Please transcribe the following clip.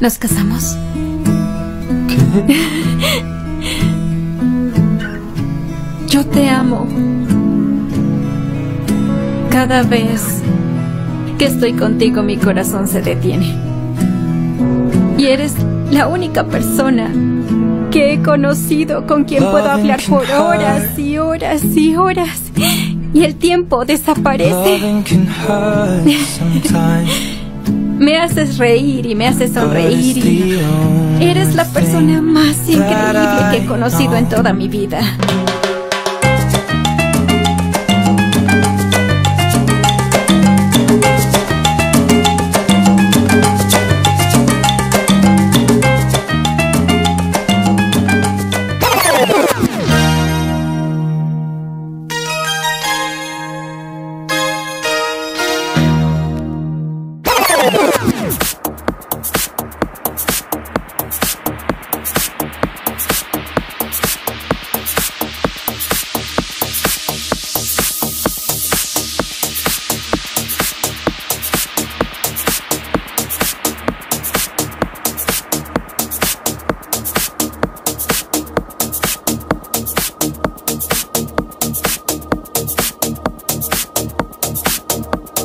¿Nos casamos? Yo te amo. Cada vez que estoy contigo mi corazón se detiene. Y eres la única persona que he conocido con quien puedo hablar por horas y horas y horas. Y el tiempo desaparece. Me haces reír y me haces sonreír. y eres la persona más increíble que he conocido en toda mi vida.